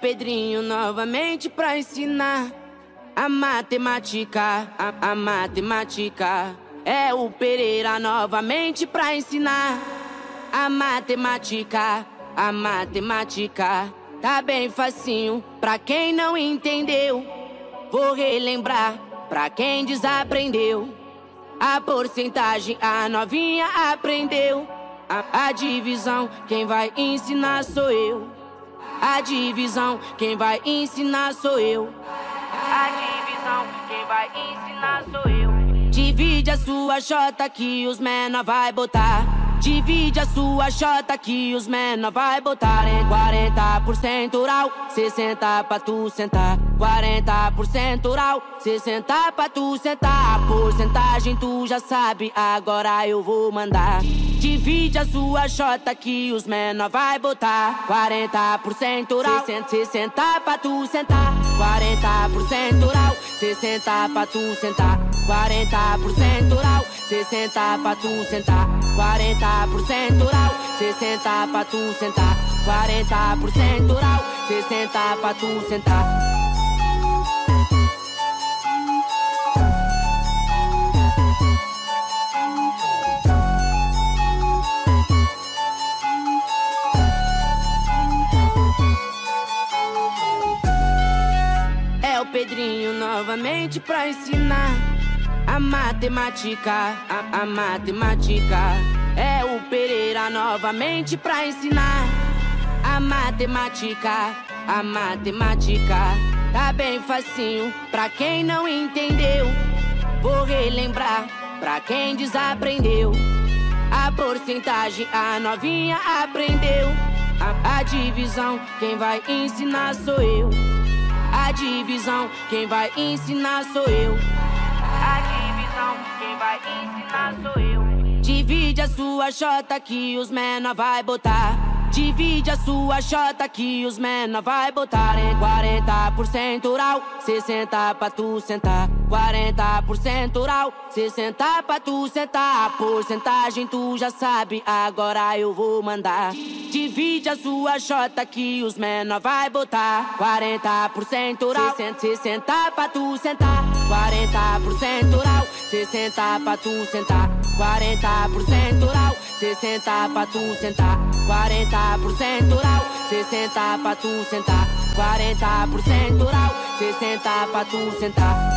Pedrinho novamente pra ensinar a matemática, a, a matemática. É o Pereira novamente pra ensinar a matemática, a matemática. Tá bem facinho pra quem não entendeu. Vou relembrar pra quem desaprendeu. A porcentagem a novinha aprendeu. A, a divisão quem vai ensinar sou eu. A divisão quem vai ensinar sou eu. A divisão quem vai ensinar sou eu. Divide a sua xota que os menor vai botar. Divide a sua xota que os menor vai botar em 40% rural, 60 pra tu sentar. 40% rural, 60 pra tu sentar. A porcentagem tu já sabe, agora eu vou mandar. Divide a sua xota que os menor vai botar. 40% rural, 60 pra tu sentar. 40% rural, 60 pra tu sentar. 40% rural, 60 pra tu sentar. 40% rural, 60 pra tu sentar. 40% rural, 60 pra tu sentar Pedrinho novamente pra ensinar a matemática, a, a matemática. É o Pereira novamente pra ensinar a matemática, a matemática. Tá bem facinho pra quem não entendeu. Vou relembrar pra quem desaprendeu. A porcentagem a novinha aprendeu. A, a divisão quem vai ensinar sou eu. A divisão, quem vai ensinar sou eu. A divisão, quem vai ensinar sou eu. Divide a sua xota que os menor vai botar. Divide a sua xota que os menor vai botar em 40% rural, 60 pra tu sentar. 40% rural, 60 pra tu sentar. A porcentagem tu já sabe, agora eu vou mandar. Divide a sua xota que os menor vai botar. 40% rural, 60 pra tu sentar. 40% rural, 60 pra tu sentar. 40% rural, 60 pra tu sentar. 40% rural, 60 pra tu sentar. 40% rural, 60 pra tu sentar.